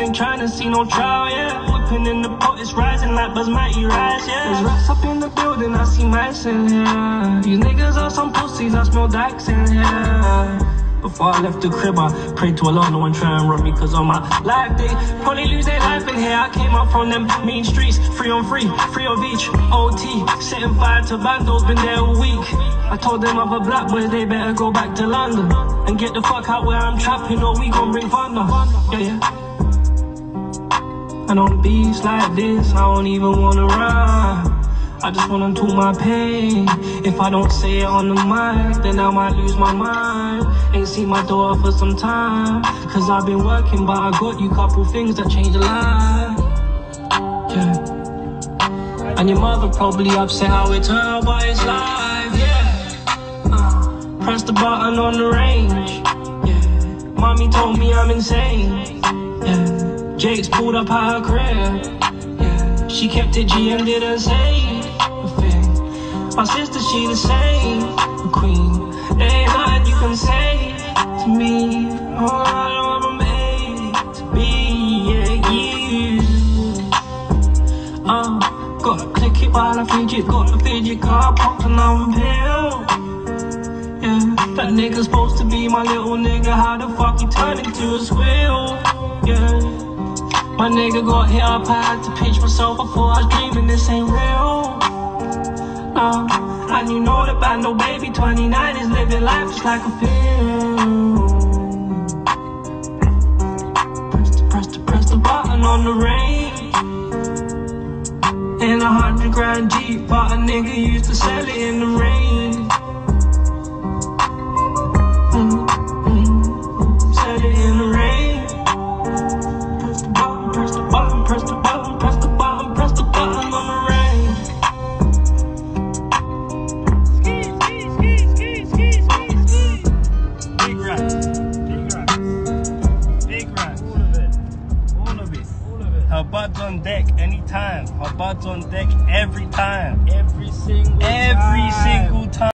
ain't trying to see no trial, yeah. Whipping in the pot, it's rising like Buzz Mighty rise, yeah. There's rats up in the building, I see mice in here. These niggas are some pussies, I smell dykes in here. Before I left the crib, I prayed to Allah, no one try and rob me, cause on my life they probably lose their life in here. I came up from them mean streets, free on free, free on each, OT, setting fire to bandos, been there a week. I told them other black boys they better go back to London and get the fuck out where I'm trapping, or we gon' bring thunder. Yeah, yeah. And on beats like this, I don't even wanna rhyme. I just wanna do my pain. If I don't say it on the mic, then I might lose my mind. Ain't seen my daughter for some time. Cause I've been working, but I got you couple things that change a life. Yeah. And your mother probably upset how it turned out, but it's life. Yeah. Uh, press the button on the range. Yeah. Mommy told me I'm insane. Jake's pulled up at her crib. Yeah. She kept it G and didn't say a thing. My sister, she the same. Queen. Ain't nothing you can say to me. Oh, I know I'm made to be. Yeah, you. Uh, gotta click it while I fidget. Got the fidget car another pill. Yeah, that nigga's supposed to be my little nigga. How the fuck he turned into a squirrel? My nigga got hit up, had to pinch myself. before I was dreaming, this ain't real. No, and you know that by no baby, 29 is living life just like a film. Press the, press the, press the button on the range. In a hundred grand Jeep, but a nigga used to sell it in the button, press the button, press the button, press the button, press the button on the rain. Big racks. Big racks. Big racks. All of it. All of it. All of it. Her bud's on deck anytime. Her bud's on deck every time. Every single Every time. single time.